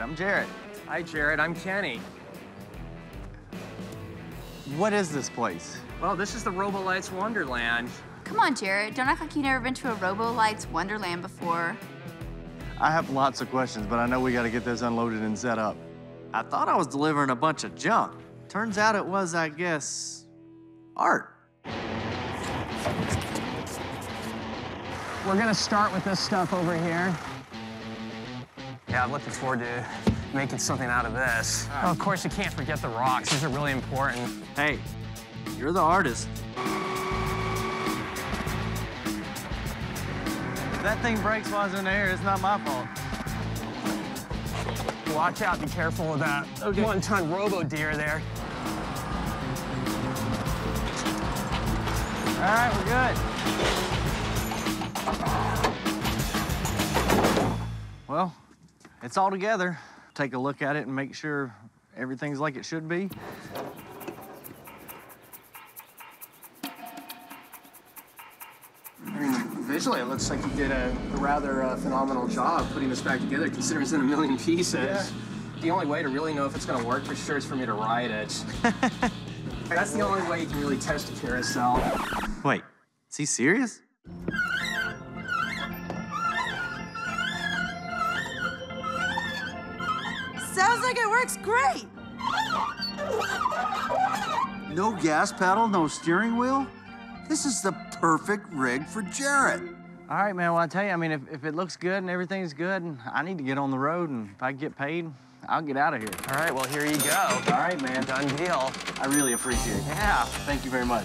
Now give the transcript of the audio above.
I'm Jarrett. Hi, Jarrett. I'm Kenny. What is this place? Well, this is the Robolights Wonderland. Come on, Jarrett. Don't act like you've never been to a Robolights Wonderland before. I have lots of questions, but I know we got to get this unloaded and set up. I thought I was delivering a bunch of junk. Turns out it was, I guess, art. We're gonna start with this stuff over here. Yeah, I'm looking forward to making something out of this. Oh, of course, you can't forget the rocks. These are really important. Hey, you're the artist. If that thing breaks while it's in the air, it's not my fault. Watch out, be careful with that one-ton robo deer there. All right, we're good. Well, it's all together. Take a look at it and make sure everything's like it should be. I mean, visually, it looks like you did a, a rather uh, phenomenal job putting this back together, considering it's in a million pieces. The only way to really know if it's going to work for sure is for me to ride it. That's the only way you can really test a carousel. Wait, is he serious? Sounds like it works great. No gas pedal, no steering wheel? This is the perfect rig for Jarrett. All right, man. Well, I tell you, I mean, if, if it looks good and everything's good, and I need to get on the road, and if I get paid, I'll get out of here. All right, well, here you go. All right, man. Done deal. I really appreciate it. Yeah. Thank you very much.